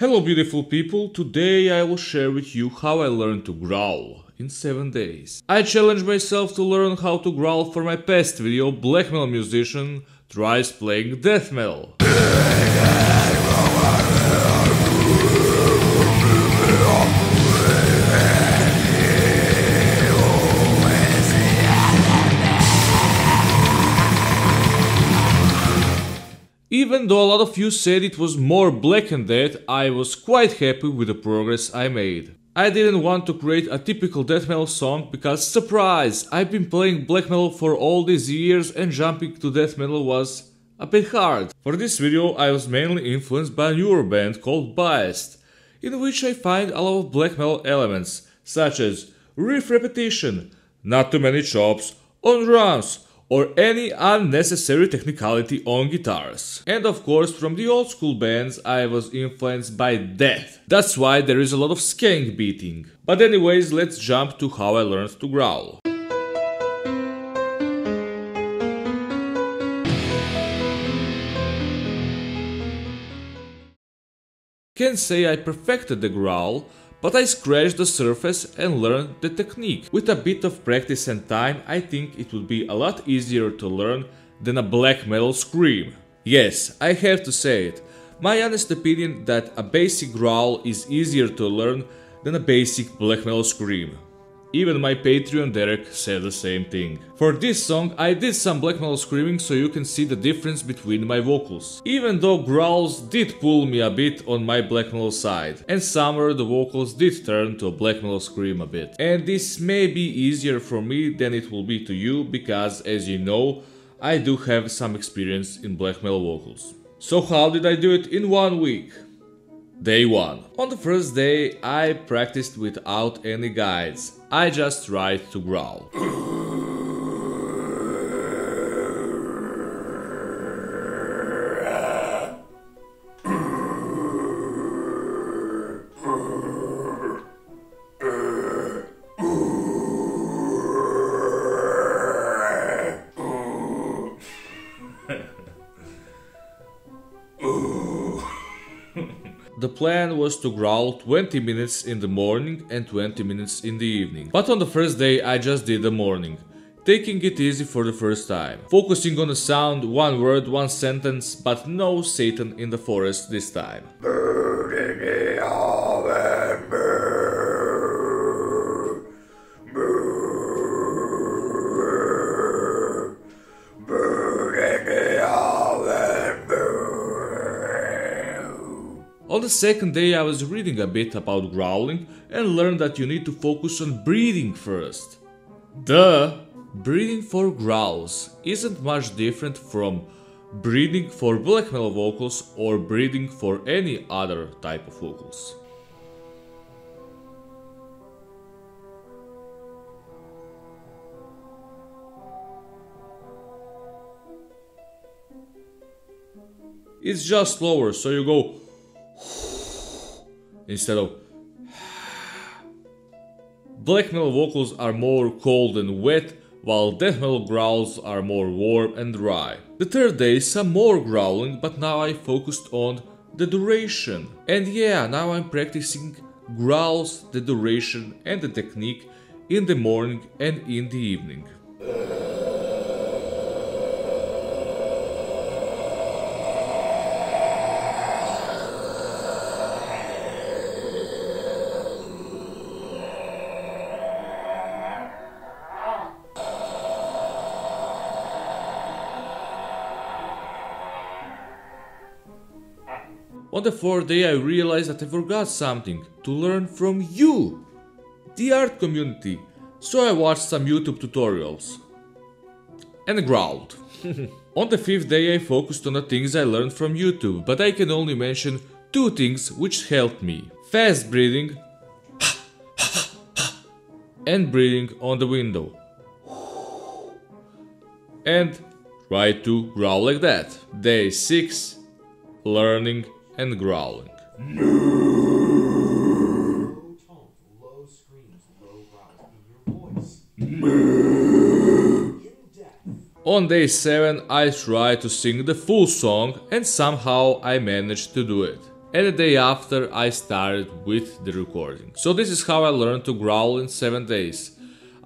Hello beautiful people, today I will share with you how I learned to growl in 7 days. I challenged myself to learn how to growl for my past video Black Metal Musician tries playing death metal. Even though a lot of you said it was more Black and Death, I was quite happy with the progress I made. I didn't want to create a typical death metal song because surprise, I've been playing black metal for all these years and jumping to death metal was a bit hard. For this video I was mainly influenced by a newer band called Baest, in which I find a lot of black metal elements, such as riff repetition, not too many chops, on drums, or any unnecessary technicality on guitars. And of course from the old school bands I was influenced by death. That's why there is a lot of skank beating. But anyways let's jump to how I learned to growl. Can't say I perfected the growl, but I scratched the surface and learned the technique. With a bit of practice and time, I think it would be a lot easier to learn than a black metal scream. Yes, I have to say it. My honest opinion that a basic growl is easier to learn than a basic black metal scream. Even my Patreon Derek said the same thing. For this song I did some black metal screaming so you can see the difference between my vocals. Even though growls did pull me a bit on my black metal side, and somewhere the vocals did turn to a black metal scream a bit. And this may be easier for me than it will be to you because as you know, I do have some experience in black metal vocals. So how did I do it in one week? Day 1. On the first day I practiced without any guides. I just tried to growl. The plan was to growl 20 minutes in the morning and 20 minutes in the evening. But on the first day I just did the morning, taking it easy for the first time. Focusing on the sound, one word, one sentence, but no Satan in the forest this time. On the second day I was reading a bit about growling and learned that you need to focus on breathing first. Duh! Breathing for growls isn't much different from breathing for black metal vocals or breathing for any other type of vocals. It's just slower, so you go instead of Black metal vocals are more cold and wet, while death metal growls are more warm and dry. The third day some more growling, but now I focused on the duration. And yeah, now I'm practicing growls, the duration and the technique in the morning and in the evening. On the fourth day I realized that I forgot something, to learn from you, the art community, so I watched some YouTube tutorials. And growled. on the fifth day I focused on the things I learned from YouTube, but I can only mention two things which helped me. Fast breathing and breathing on the window. And try to growl like that. Day 6 Learning and growling. On day 7 I tried to sing the full song and somehow I managed to do it. and the day after I started with the recording. So this is how I learned to growl in 7 days.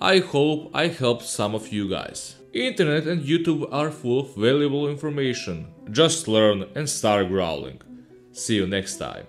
I hope I helped some of you guys. Internet and YouTube are full of valuable information. Just learn and start growling. See you next time.